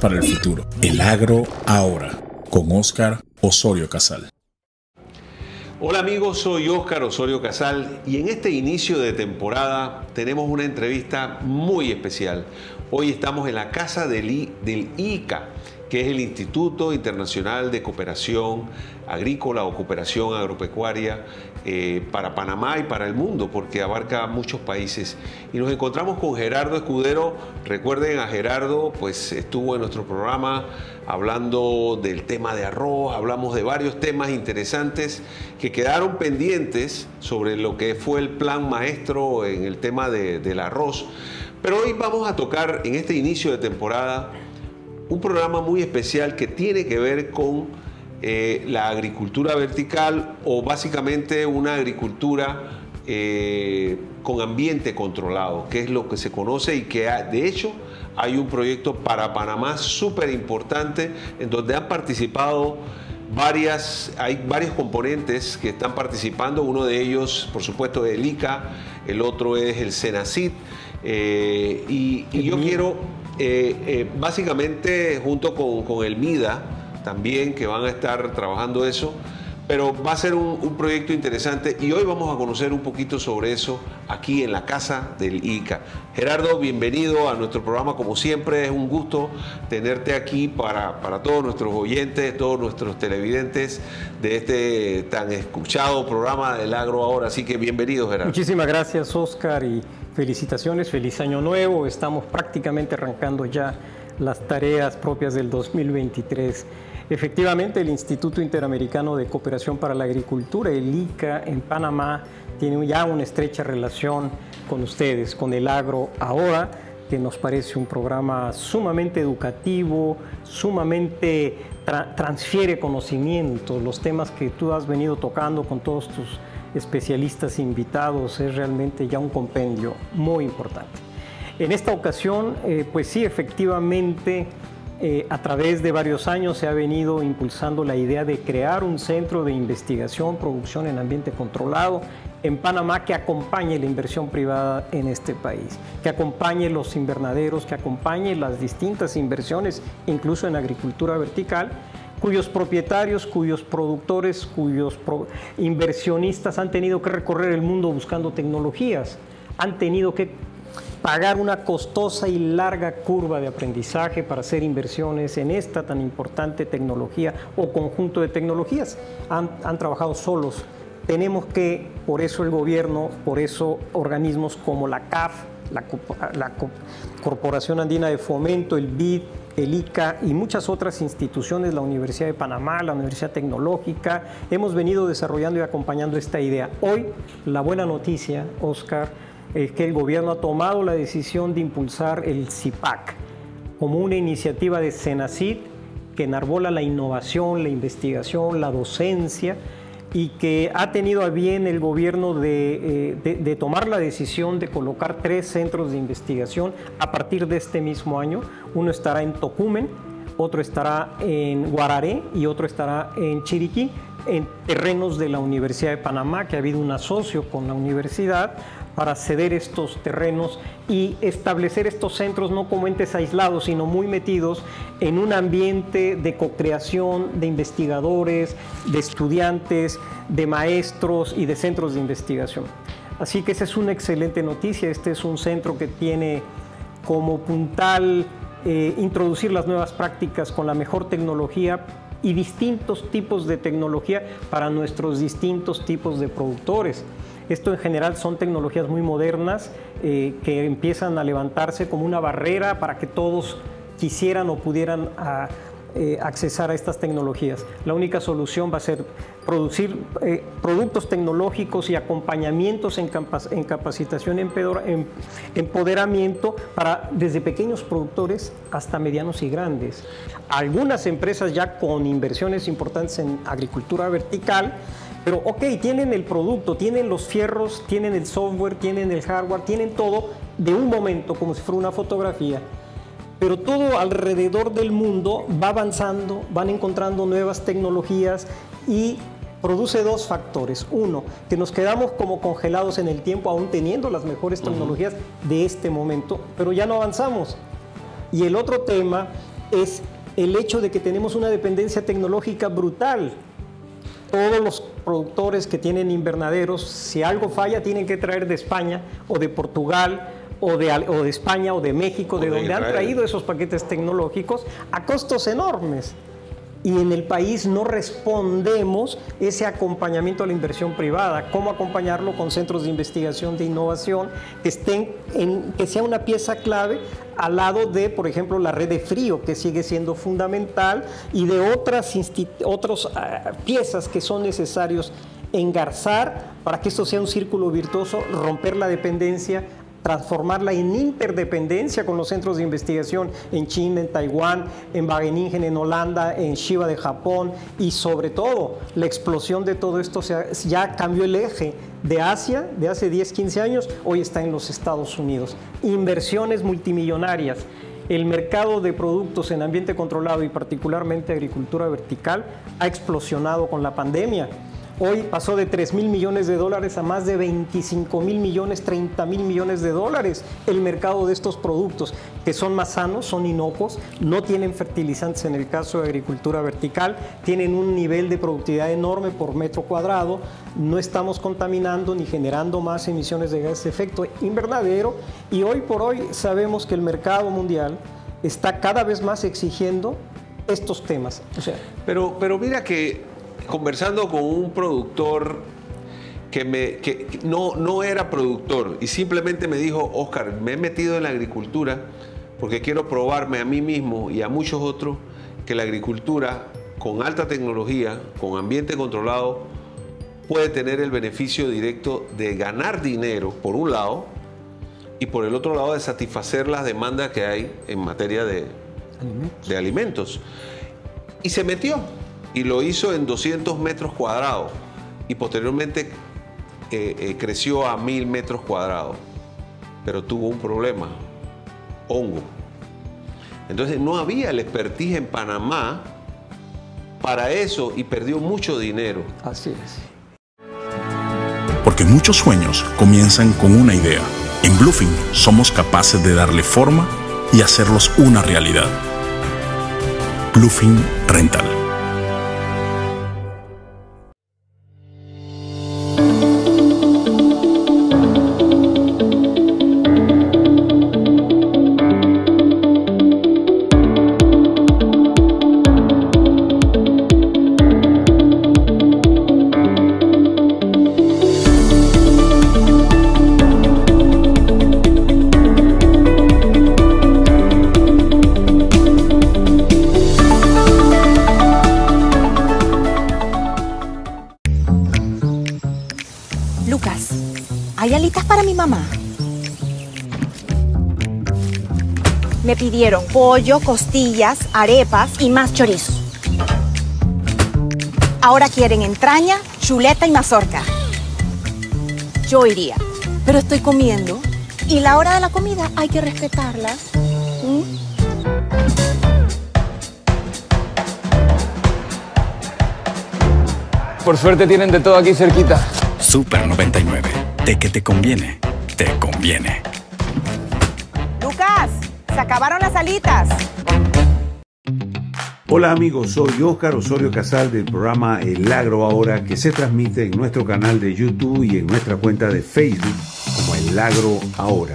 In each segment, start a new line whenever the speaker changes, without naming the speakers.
para el futuro. El agro ahora, con Oscar Osorio Casal.
Hola amigos, soy Óscar Osorio Casal y en este inicio de temporada tenemos una entrevista muy especial. Hoy estamos en la casa del, del ICA, que es el Instituto Internacional de Cooperación Agrícola o Cooperación Agropecuaria eh, para Panamá y para el mundo, porque abarca muchos países. Y nos encontramos con Gerardo Escudero. Recuerden a Gerardo, pues estuvo en nuestro programa hablando del tema de arroz, hablamos de varios temas interesantes que quedaron pendientes sobre lo que fue el plan maestro en el tema del arroz. Pero hoy vamos a tocar en este inicio de temporada un programa muy especial que tiene que ver con eh, la agricultura vertical o básicamente una agricultura eh, con ambiente controlado, que es lo que se conoce y que de hecho hay un proyecto para Panamá súper importante en donde han participado varias, hay varios componentes que están participando, uno de ellos por supuesto es el ICA, el otro es el SENACID eh, y, yo quiero básicamente junto con, el MIDA también, que van a estar trabajando eso, pero va a ser un, proyecto interesante y hoy vamos a conocer un poquito sobre eso aquí en la casa del ICA. Gerardo, bienvenido a nuestro programa, como siempre es un gusto tenerte aquí para, para todos nuestros oyentes, todos nuestros televidentes de este tan escuchado programa del Agro Ahora, así que bienvenido Gerardo.
Muchísimas gracias Oscar y Felicitaciones, feliz año nuevo. Estamos prácticamente arrancando ya las tareas propias del 2023. Efectivamente, el Instituto Interamericano de Cooperación para la Agricultura, el ICA, en Panamá, tiene ya una estrecha relación con ustedes, con el agro ahora, que nos parece un programa sumamente educativo, sumamente transfiere conocimiento, los temas que tú has venido tocando con todos tus especialistas invitados, es realmente ya un compendio muy importante. En esta ocasión, eh, pues sí, efectivamente, eh, a través de varios años se ha venido impulsando la idea de crear un centro de investigación, producción en ambiente controlado en Panamá que acompañe la inversión privada en este país, que acompañe los invernaderos, que acompañe las distintas inversiones, incluso en agricultura vertical, cuyos propietarios, cuyos productores, cuyos inversionistas han tenido que recorrer el mundo buscando tecnologías, han tenido que pagar una costosa y larga curva de aprendizaje para hacer inversiones en esta tan importante tecnología o conjunto de tecnologías. Han, trabajado solos. Tenemos que, por eso el gobierno, por eso organismos como la CAF, la, la Corporación Andina de Fomento, el BID, el ICA y muchas otras instituciones, la Universidad de Panamá, la Universidad Tecnológica, hemos venido desarrollando y acompañando esta idea. Hoy, la buena noticia, Oscar, es que el gobierno ha tomado la decisión de impulsar el CIPAC como una iniciativa de Senacid que enarbola la innovación, la investigación, la docencia, y que ha tenido a bien el gobierno eh, de, tomar la decisión de colocar tres centros de investigación a partir de este mismo año. Uno estará en Tocumen, otro estará en Guararé y otro estará en Chiriquí, en terrenos de la Universidad de Panamá, que ha habido un asocio con la universidad para ceder estos terrenos y establecer estos centros no como entes aislados, sino muy metidos en un ambiente de co-creación de investigadores, de estudiantes, de maestros y de centros de investigación. Así que esa es una excelente noticia. Este es un centro que tiene como puntal eh, introducir las nuevas prácticas con la mejor tecnología y distintos tipos de tecnología para nuestros distintos tipos de productores. Esto en general son tecnologías muy modernas eh, que empiezan a levantarse como una barrera para que todos quisieran o pudieran a, eh, accesar a estas tecnologías. La única solución va a ser producir eh, productos tecnológicos y acompañamientos en, en capacitación, en empoderamiento para desde pequeños productores hasta medianos y grandes. Algunas empresas ya con inversiones importantes en agricultura vertical pero ok, tienen el producto, tienen los fierros, tienen el software, tienen el hardware, tienen todo de un momento, como si fuera una fotografía. Pero todo alrededor del mundo va avanzando, van encontrando nuevas tecnologías y produce dos factores. Uno, que nos quedamos como congelados en el tiempo, aún teniendo las mejores tecnologías de este momento, pero ya no avanzamos. Y el otro tema es el hecho de que tenemos una dependencia tecnológica brutal. Todos los productores que tienen invernaderos, si algo falla, tienen que traer de España o de Portugal o de, o de España o de México, de, donde han traído esos paquetes tecnológicos a costos enormes y en el país no respondemos ese acompañamiento a la inversión privada. ¿Cómo acompañarlo con centros de investigación, de innovación, que, estén en, que sea una pieza clave al lado de, por ejemplo, la red de frío, que sigue siendo fundamental, y de otras, otras ah, piezas que son necesarios engarzar para que esto sea un círculo virtuoso, romper la dependencia transformarla en interdependencia con los centros de investigación en China, en Taiwán, en Wageningen en Holanda, en Shiba de Japón y sobre todo la explosión de todo esto ya cambió el eje de Asia de hace 10, 15 años, hoy está en los Estados Unidos. Inversiones multimillonarias. El mercado de productos en ambiente controlado y particularmente agricultura vertical ha explosionado con la pandemia Hoy pasó de 3 mil millones de dólares a más de 25 mil millones, 30 mil millones de dólares el mercado de estos productos, que son más sanos, son inocuos, no tienen fertilizantes en el caso de agricultura vertical, tienen un nivel de productividad enorme por metro cuadrado, no estamos contaminando ni generando más emisiones de gases de efecto invernadero y hoy por hoy sabemos que el mercado mundial está cada vez más exigiendo estos temas.
Pero, pero mira que conversando con un productor que, me, no, no era productor y simplemente me dijo, Oscar, me he metido en la agricultura porque quiero probarme a mí mismo y a muchos otros que la agricultura con alta tecnología, con ambiente controlado, puede tener el beneficio directo de ganar dinero, por un lado, y por el otro lado de satisfacer las demandas que hay en materia de, de alimentos. Y se metió y lo hizo en 200 metros cuadrados y posteriormente eh, eh, creció a 1000 metros cuadrados, pero tuvo un problema, hongo. Entonces no había el expertise en Panamá para eso y perdió mucho dinero.
Así es.
Porque muchos sueños comienzan con una idea. En Bluefin somos capaces de darle forma y hacerlos una realidad. Bluefin Rental.
Pidieron pollo, costillas, arepas y más chorizo. Ahora quieren entraña, chuleta y mazorca. Yo iría, pero estoy comiendo y la hora de la comida hay que respetarla. ¿Mm?
Por suerte tienen de todo aquí cerquita.
Super 99. De que te conviene, te conviene.
Acabaron las alitas.
Hola amigos, soy Oscar Osorio Casal del programa El Agro Ahora que se transmite en nuestro canal de YouTube y en nuestra cuenta de Facebook como El Agro Ahora.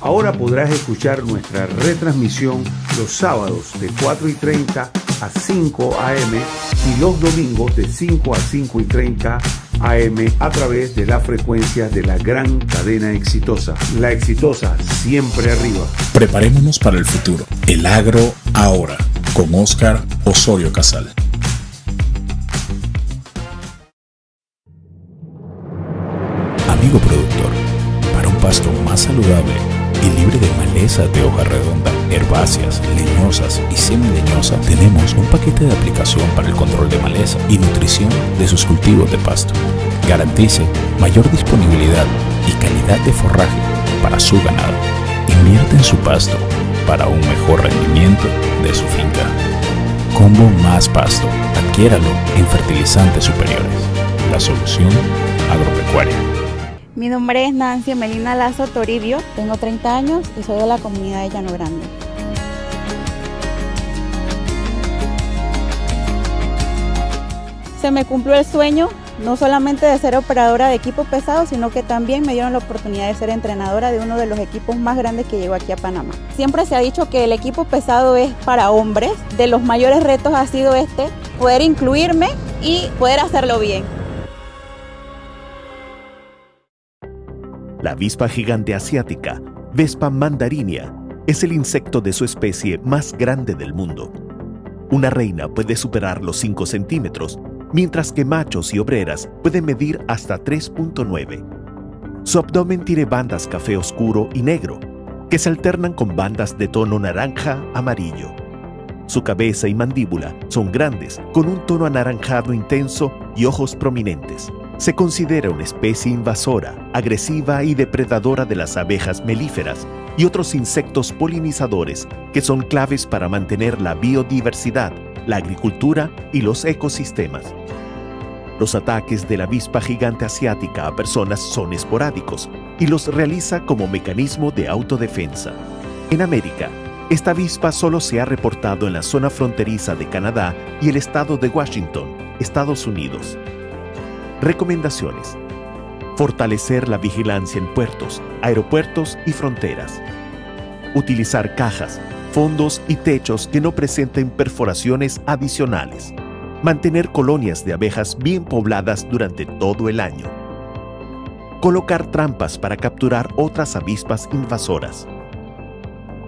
Ahora podrás escuchar nuestra retransmisión los sábados de 4 y 30 a 5 am y los domingos de 5 a 5 y 30 AM a través de la frecuencia de la gran cadena exitosa. La exitosa siempre arriba.
Preparémonos para el futuro. El agro ahora con Oscar Osorio Casal. Amigo productor, para un pasto más saludable y libre de malezas de hoja redonda, herbáceas, leñosas y semileñosas, tenemos un paquete de aplicación para el control de maleza y nutrición de sus cultivos de pasto. Garantice mayor disponibilidad y calidad de forraje para su ganado. Invierte en su pasto para un mejor rendimiento de su finca. Combo Más Pasto. Adquiéralo en fertilizantes superiores. La solución agropecuaria.
Mi nombre es Nancy Melina Lazo Toribio, tengo 30 años y soy de la comunidad de Llano Grande. Se me cumplió el sueño, no solamente de ser operadora de equipo pesado, sino que también me dieron la oportunidad de ser entrenadora de uno de los equipos más grandes que llegó aquí a Panamá. Siempre se ha dicho que el equipo pesado es para hombres, de los mayores retos ha sido este, poder incluirme y poder hacerlo bien.
La avispa gigante asiática, Vespa mandarinia, es el insecto de su especie más grande del mundo. Una reina puede superar los 5 centímetros mientras que machos y obreras pueden medir hasta 3.9. Su abdomen tiene bandas café oscuro y negro, que se alternan con bandas de tono naranja-amarillo. Su cabeza y mandíbula son grandes, con un tono anaranjado intenso y ojos prominentes. Se considera una especie invasora, agresiva y depredadora de las abejas melíferas y otros insectos polinizadores que son claves para mantener la biodiversidad la agricultura y los ecosistemas. Los ataques de la avispa gigante asiática a personas son esporádicos y los realiza como mecanismo de autodefensa. En América, esta avispa solo se ha reportado en la zona fronteriza de Canadá y el estado de Washington, Estados Unidos. Recomendaciones. Fortalecer la vigilancia en puertos, aeropuertos y fronteras. Utilizar cajas, fondos y techos que no presenten perforaciones adicionales. Mantener colonias de abejas bien pobladas durante todo el año. Colocar trampas para capturar otras avispas invasoras.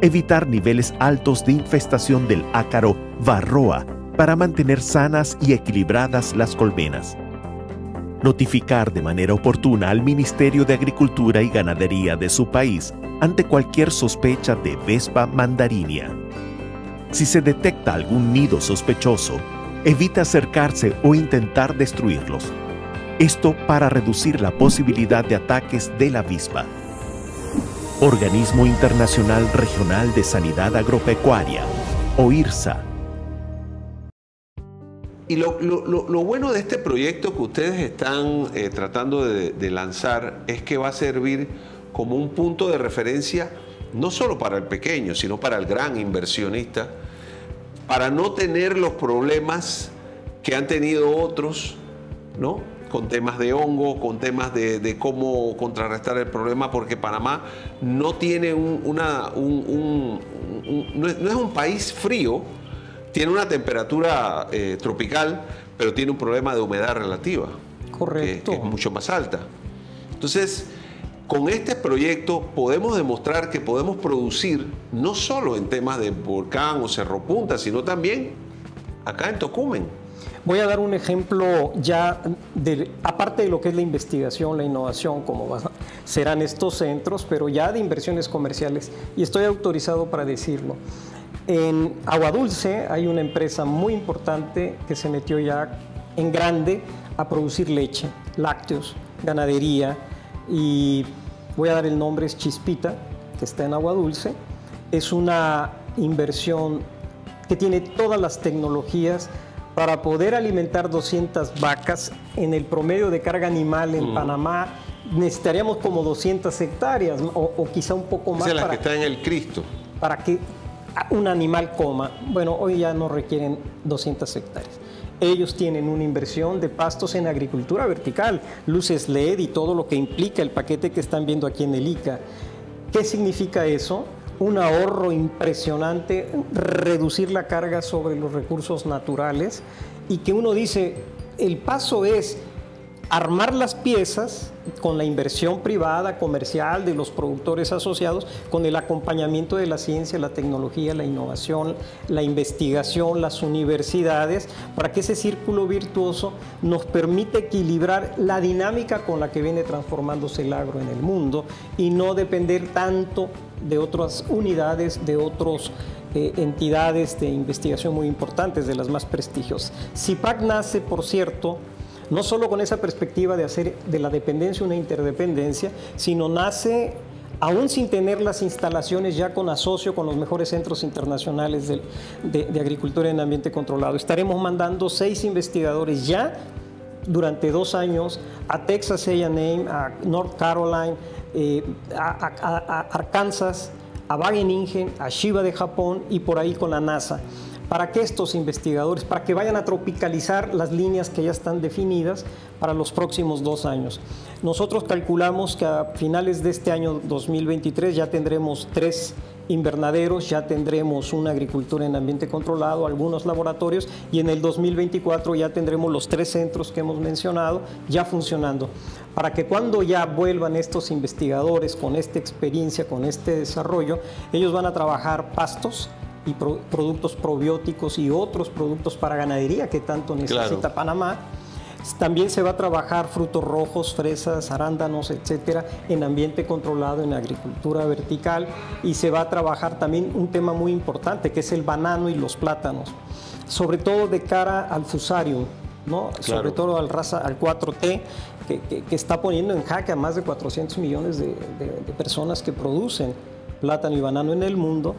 Evitar niveles altos de infestación del ácaro varroa para mantener sanas y equilibradas las colmenas. Notificar de manera oportuna al Ministerio de Agricultura y Ganadería de su país ante cualquier sospecha de Vespa mandarinia. Si se detecta algún nido sospechoso, evita acercarse o intentar destruirlos. Esto para reducir la posibilidad de ataques de la avispa. Organismo Internacional Regional de Sanidad Agropecuaria, OIRSA.
Y lo, bueno de este proyecto que ustedes están eh, tratando de lanzar es que va a servir como un punto de referencia no solo para el pequeño, sino para el gran inversionista, para no tener los problemas que han tenido otros, ¿no? Con temas de hongo, con temas de, cómo contrarrestar el problema, porque Panamá no tiene una, no, es, un país frío, tiene una temperatura eh, tropical, pero tiene un problema de humedad relativa.
Correcto.
que es mucho más alta. Entonces, con este proyecto podemos demostrar que podemos producir no solo en temas de volcán o cerro punta, sino también acá en Tocumen.
Voy a dar un ejemplo ya, de, aparte de lo que es la investigación, la innovación, como serán estos centros, pero ya de inversiones comerciales, y estoy autorizado para decirlo. En Agua Dulce hay una empresa muy importante que se metió ya en grande a producir leche, lácteos, ganadería, y voy a dar el nombre, es Chispita, que está en Agua Dulce. Es una inversión que tiene todas las tecnologías para poder alimentar 200 vacas en el promedio de carga animal en mm. Panamá necesitaríamos como 200 hectáreas o, quizá un poco más.
O sea, que está en el Cristo.
Para que un animal coma. Bueno, hoy ya no requieren 200 hectáreas. Ellos tienen una inversión de pastos en agricultura vertical, luces LED y todo lo que implica el paquete que están viendo aquí en el ICA. ¿Qué significa eso? Un ahorro impresionante, reducir la carga sobre los recursos naturales y que uno dice, el paso es armar las piezas con la inversión privada, comercial de los productores asociados, con el acompañamiento de la ciencia, la tecnología, la innovación, la investigación, las universidades, para que ese círculo virtuoso nos permita equilibrar la dinámica con la que viene transformándose el agro en el mundo y no depender tanto de otras unidades, de otras eh, entidades de investigación muy importantes, de las más prestigiosas. CIPAC nace, por cierto, no solo con esa perspectiva de hacer de la dependencia una interdependencia, sino nace aún sin tener las instalaciones ya con asocio con los mejores centros internacionales de, agricultura en ambiente controlado. Estaremos mandando seis investigadores ya durante dos años a Texas AM, a North Carolina, eh, a, Arkansas, a Wageningen, a Shiba de Japón y por ahí con la NASA para que estos investigadores, para que vayan a tropicalizar las líneas que ya están definidas para los próximos dos años. Nosotros calculamos que a finales de este año 2023 ya tendremos tres invernaderos, ya tendremos una agricultura en ambiente controlado, algunos laboratorios y en el 2024 ya tendremos los tres centros que hemos mencionado ya funcionando. Para que cuando ya vuelvan estos investigadores con esta experiencia, con este desarrollo, ellos van a trabajar pastos, y productos probióticos y otros productos para ganadería que tanto necesita Panamá. También se va a trabajar frutos rojos, fresas, arándanos, etcétera, en ambiente controlado, en agricultura vertical. Y se va a trabajar también un tema muy importante, que es el banano y los plátanos. Sobre todo de cara al fusarium, ¿no? sobre todo al raza, al 4T, que, está poniendo en jaque a más de 400 millones de personas que producen plátano y banano en el mundo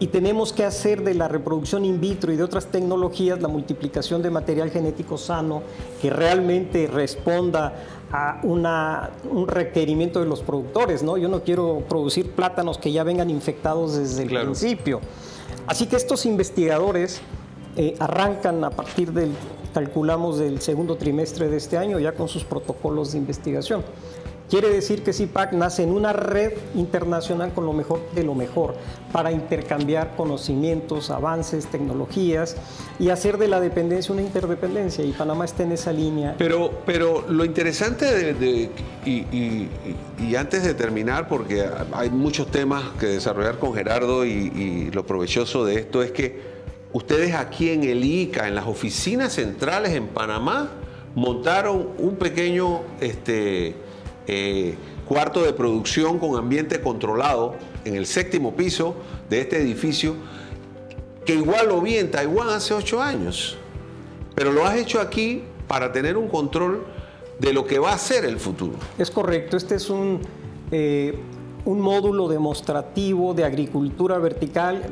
y tenemos que hacer de la reproducción in vitro y de otras tecnologías la multiplicación de material genético sano que realmente responda a una, un requerimiento de los productores. ¿no? Yo no quiero producir plátanos que ya vengan infectados desde el principio. Así que estos investigadores eh, arrancan a partir del, calculamos, del segundo trimestre de este año ya con sus protocolos de investigación. Quiere decir que CIPAC nace en una red internacional con lo mejor de lo mejor para intercambiar conocimientos, avances, tecnologías y hacer de la dependencia una interdependencia y Panamá está en esa línea.
Pero, pero lo interesante y, antes de terminar, porque hay muchos temas que desarrollar con Gerardo y, lo provechoso de esto es que ustedes aquí en el ICA, en las oficinas centrales en Panamá, montaron un pequeño... Este, eh, cuarto de producción con ambiente controlado en el séptimo piso de este edificio, que igual lo vi en Taiwán hace ocho años, pero lo has hecho aquí para tener un control de lo que va a ser el futuro.
Es correcto, este es un, eh, un módulo demostrativo de agricultura vertical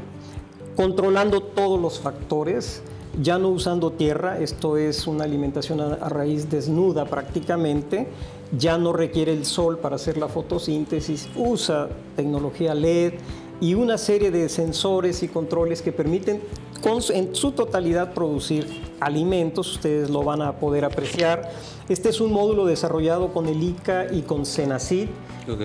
controlando todos los factores ya no usando tierra, esto es una alimentación a, raíz desnuda prácticamente, ya no requiere el sol para hacer la fotosíntesis, usa tecnología LED y una serie de sensores y controles que permiten en su totalidad producir alimentos, ustedes lo van a poder apreciar. Este es un módulo desarrollado con el ICA y con Senacid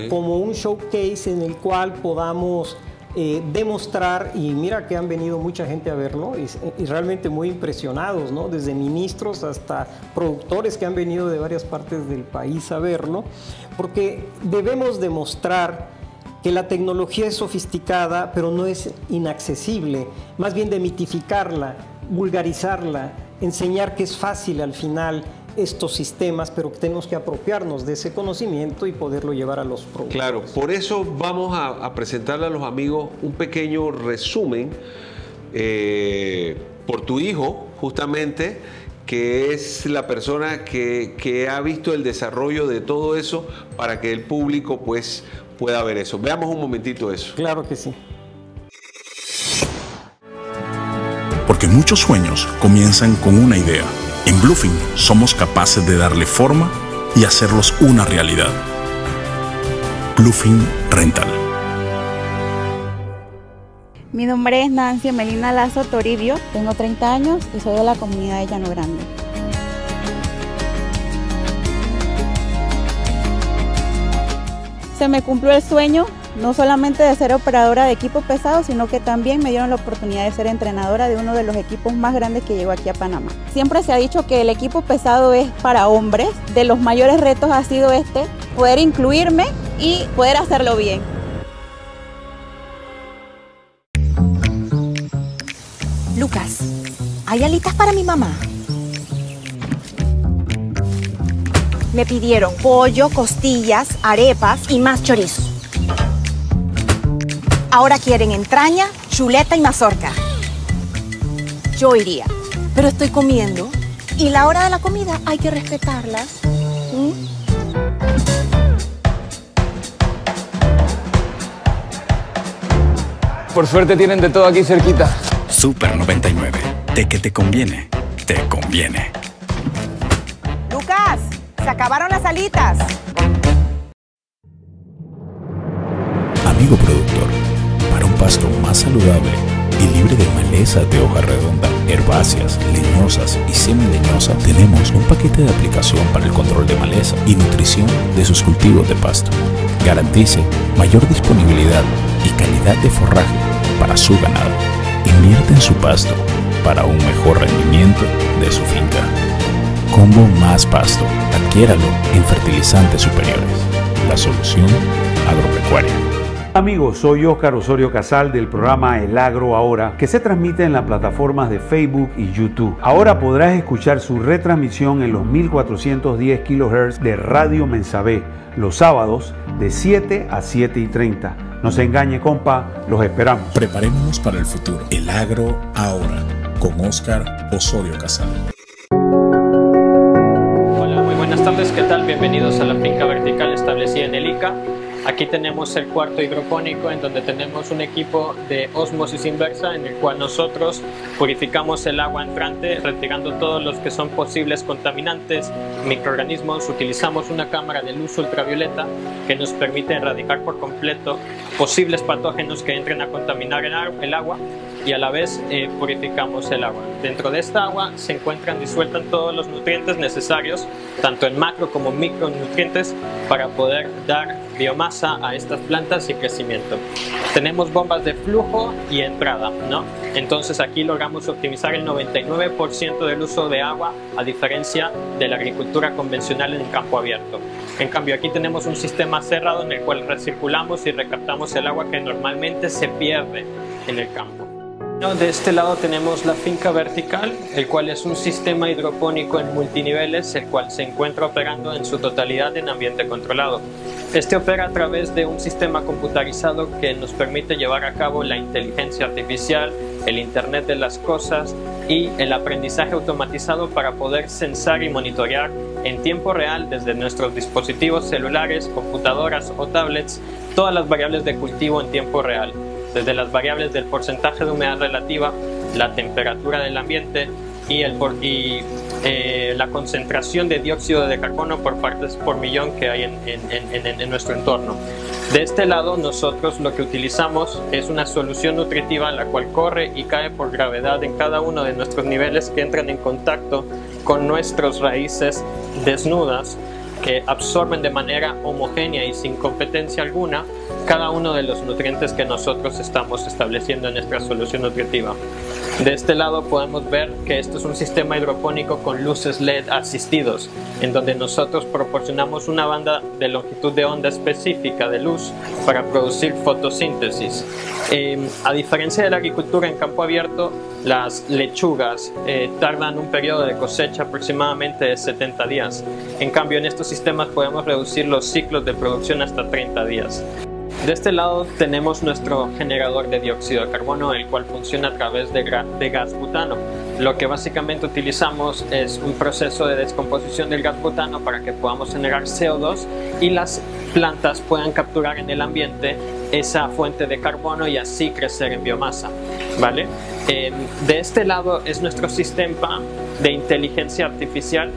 como un showcase en el cual podamos eh, demostrar, y mira que han venido mucha gente a verlo, y, realmente muy impresionados, ¿no? desde ministros hasta productores que han venido de varias partes del país a verlo, porque debemos demostrar que la tecnología es sofisticada, pero no es inaccesible, más bien demitificarla, vulgarizarla, enseñar que es fácil al final estos sistemas, pero tenemos que apropiarnos de ese conocimiento y poderlo llevar a los productos.
Claro, por eso vamos a, presentarle a los amigos un pequeño resumen eh, por tu hijo, justamente, que es la persona que, que, ha visto el desarrollo de todo eso para que el público pues pueda ver eso. Veamos un momentito eso.
Claro que sí.
Porque muchos sueños comienzan con una idea en Bluefin somos capaces de darle forma y hacerlos una realidad. Bluefin Rental.
Mi nombre es Nancy Melina Lazo Toribio, tengo 30 años y soy de la comunidad de Llano Grande. Se me cumplió el sueño no solamente de ser operadora de equipo pesado, sino que también me dieron la oportunidad de ser entrenadora de uno de los equipos más grandes que llegó aquí a Panamá. Siempre se ha dicho que el equipo pesado es para hombres. De los mayores retos ha sido este, poder incluirme y poder hacerlo bien.
Lucas, ¿hay alitas para mi mamá? Me pidieron pollo, costillas, arepas y más chorizo. Ahora quieren entraña, chuleta y mazorca. Yo iría, pero estoy comiendo y la hora de la comida hay que respetarla. ¿Mm?
Por suerte tienen de todo aquí cerquita.
Super 99. De que te conviene, te conviene.
Acabaron las alitas.
Amigo productor pasto más saludable y libre de malezas de hoja redonda, herbáceas, leñosas y semileñosas, tenemos un paquete de aplicación para el control de maleza y nutrición de sus cultivos de pasto. Garantice mayor disponibilidad y calidad de forraje para su ganado. Invierte en su pasto para un mejor rendimiento de su finca. Combo Más Pasto. Adquiéralo en fertilizantes superiores. La solución agropecuaria.
Amigos, soy Óscar Osorio Casal del programa El Agro Ahora, que se transmite en las plataformas de Facebook y YouTube. Ahora podrás escuchar su retransmisión en los 1410 kHz de Radio Mensabé, los sábados de 7 a 7 y 30. No se engañe, compa, los esperamos.
Preparémonos para el futuro. El Agro Ahora, con Óscar Osorio Casal.
Buenas tardes, ¿qué tal? Bienvenidos a la finca vertical establecida en el ICA. Aquí tenemos el cuarto hidropónico en donde tenemos un equipo de osmosis inversa en el cual nosotros purificamos el agua entrante retirando todos los que son posibles contaminantes, microorganismos. Utilizamos una cámara de luz ultravioleta que nos permite erradicar por completo posibles patógenos que entren a contaminar el agua y a la vez eh, purificamos el agua. Dentro de esta agua se encuentran disueltos todos los nutrientes necesarios, tanto en macro como micronutrientes, para poder dar biomasa a estas plantas y crecimiento. Tenemos bombas de flujo y entrada, ¿no? Entonces aquí logramos optimizar el 99% del uso de agua a diferencia de la agricultura convencional en campo abierto. En cambio aquí tenemos un sistema cerrado en el cual recirculamos y recaptamos el agua que normalmente se pierde en el campo. De este lado tenemos la finca vertical, el cual es un sistema hidropónico en multiniveles, el cual se encuentra operando en su totalidad en ambiente controlado. Este opera a través de un sistema computarizado que nos permite llevar a cabo la inteligencia artificial, el Internet de las Cosas y el aprendizaje automatizado para poder censar y monitorear en tiempo real desde nuestros dispositivos celulares, computadoras o tablets todas las variables de cultivo en tiempo real desde las variables del porcentaje de humedad relativa, la temperatura del ambiente y, eh, la concentración de dióxido de carbono por partes por millón que hay en, en, nuestro entorno. De este lado nosotros lo que utilizamos es una solución nutritiva la cual corre y cae por gravedad en cada uno de nuestros niveles que entran en contacto con nuestras raíces desnudas que absorben de manera homogénea y sin competencia alguna cada uno de los nutrientes que nosotros estamos estableciendo en nuestra solución nutritiva. De este lado podemos ver que esto es un sistema hidropónico con luces LED asistidos, en donde nosotros proporcionamos una banda de longitud de onda específica de luz para producir fotosíntesis. Eh, a diferencia de la agricultura en campo abierto, las lechugas eh, tardan un periodo de cosecha aproximadamente de 70 días. En cambio, en estos sistemas podemos reducir los ciclos de producción hasta 30 días. De este lado tenemos nuestro generador de dióxido de carbono, el cual funciona a través de, de, gas butano. Lo que básicamente utilizamos es un proceso de descomposición del gas butano para que podamos generar CO2 y las plantas puedan capturar en el ambiente esa fuente de carbono y así crecer en biomasa. ¿vale? Eh, de este lado es nuestro sistema de inteligencia artificial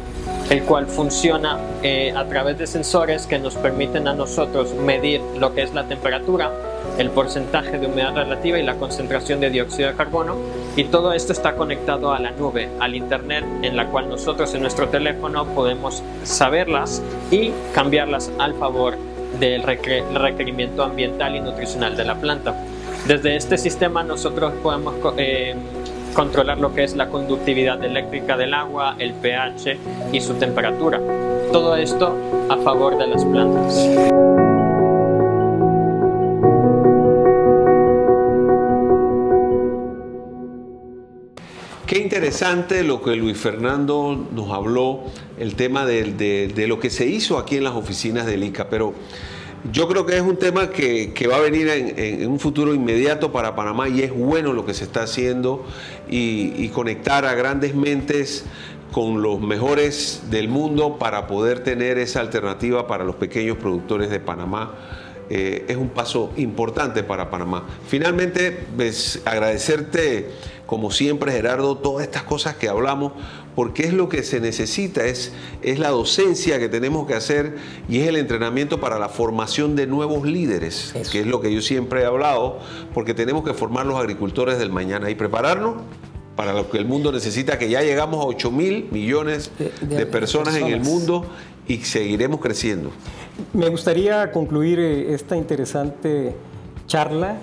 el cual funciona eh, a través de sensores que nos permiten a nosotros medir lo que es la temperatura, el porcentaje de humedad relativa y la concentración de dióxido de carbono y todo esto está conectado a la nube, al internet en la cual nosotros en nuestro teléfono podemos saberlas y cambiarlas al favor del requerimiento ambiental y nutricional de la planta. Desde este sistema nosotros podemos eh, controlar lo que es la conductividad eléctrica del agua, el pH y su temperatura. Todo esto a favor de las plantas.
Qué interesante lo que Luis Fernando nos habló, el tema de, lo que se hizo aquí en las oficinas del ICA, pero yo creo que es un tema que, va a venir en, un futuro inmediato para Panamá y es bueno lo que se está haciendo y, conectar a grandes mentes con los mejores del mundo para poder tener esa alternativa para los pequeños productores de Panamá. Eh, es un paso importante para Panamá. Finalmente, pues, agradecerte, como siempre, Gerardo, todas estas cosas que hablamos, porque es lo que se necesita, es, es la docencia que tenemos que hacer y es el entrenamiento para la formación de nuevos líderes, que es lo que yo siempre he hablado, porque tenemos que formar los agricultores del mañana y prepararnos para lo que el mundo necesita, que ya llegamos a 8 mil millones de, personas, en el mundo y seguiremos creciendo.
Me gustaría concluir eh, esta interesante charla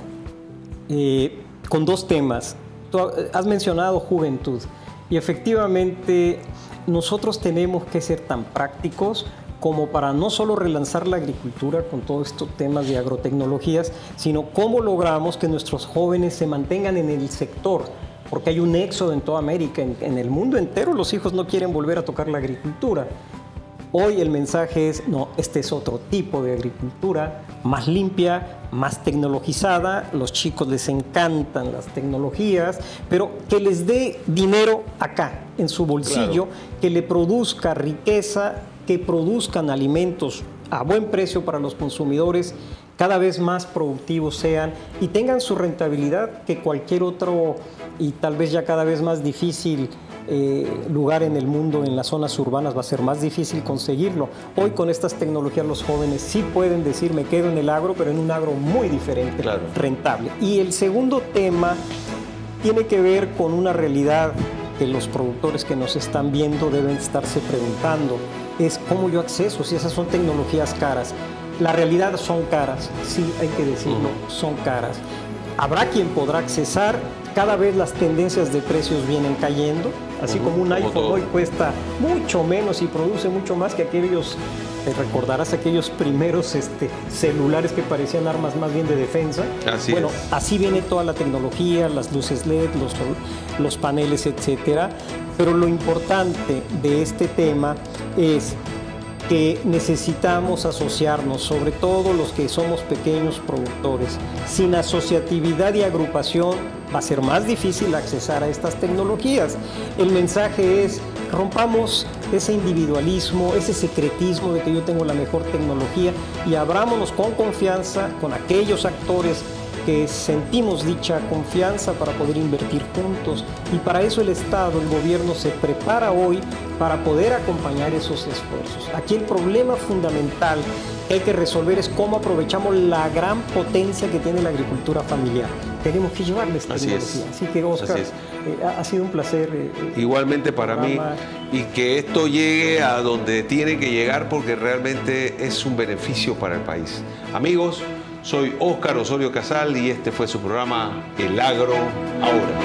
eh, con dos temas. Tú has mencionado juventud y efectivamente nosotros tenemos que ser tan prácticos como para no solo relanzar la agricultura con todos estos temas de agrotecnologías, sino cómo logramos que nuestros jóvenes se mantengan en el sector, porque hay un éxodo en toda América, en, el mundo entero los hijos no quieren volver a tocar la agricultura. Hoy el mensaje es, no, este es otro tipo de agricultura, más limpia, más tecnologizada, los chicos les encantan las tecnologías, pero que les dé dinero acá, en su bolsillo, que le produzca riqueza, que produzcan alimentos a buen precio para los consumidores, cada vez más productivos sean y tengan su rentabilidad que cualquier otro y tal vez ya cada vez más difícil eh, lugar en el mundo, en las zonas urbanas, va a ser más difícil conseguirlo. Hoy con estas tecnologías los jóvenes sí pueden decir me quedo en el agro, pero en un agro muy diferente, rentable. Y el segundo tema tiene que ver con una realidad que los productores que nos están viendo deben estarse preguntando, es cómo yo acceso, si esas son tecnologías caras. La realidad son caras, sí hay que decirlo, son caras. Habrá quien podrá accesar, cada vez las tendencias de precios vienen cayendo, así como un iPhone hoy cuesta mucho menos y produce mucho más que aquellos, te recordarás aquellos primeros este, celulares que parecían armas más bien de defensa.
Así
bueno, así viene toda la tecnología, las luces LED, los, los paneles, etcétera. Pero lo importante de este tema es que necesitamos asociarnos, sobre todo los que somos pequeños productores. Sin asociatividad y agrupación va a ser más difícil accesar a estas tecnologías. El mensaje es, rompamos ese individualismo, ese secretismo de que yo tengo la mejor tecnología y abrámonos con confianza con aquellos actores que sentimos dicha confianza para poder invertir juntos y para eso el Estado, el gobierno se prepara hoy para poder acompañar esos esfuerzos. Aquí el problema fundamental que hay que resolver es cómo aprovechamos la gran potencia que tiene la agricultura familiar. Tenemos que llevarles tecnología. Así, Así que Oscar, eh, ha sido un placer. Eh,
eh, Igualmente para mí y que esto llegue a donde tiene que llegar porque realmente es un beneficio para el país. Amigos, soy Óscar Osorio Casal y este fue su programa El Agro Ahora.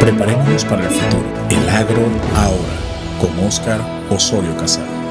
Preparémonos para el futuro. El Agro Ahora con Óscar Osorio Casal.